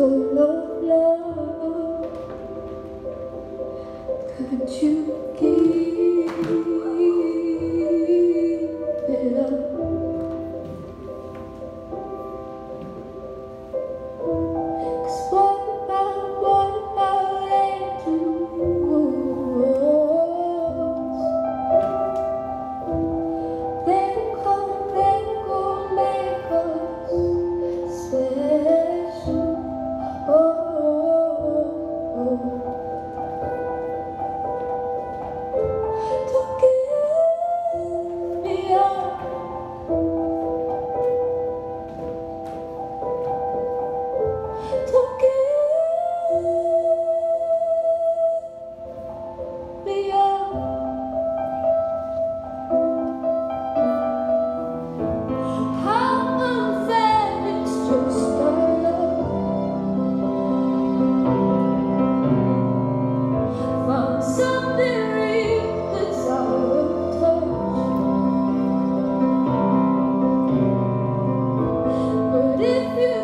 full of love. Could you give? with you.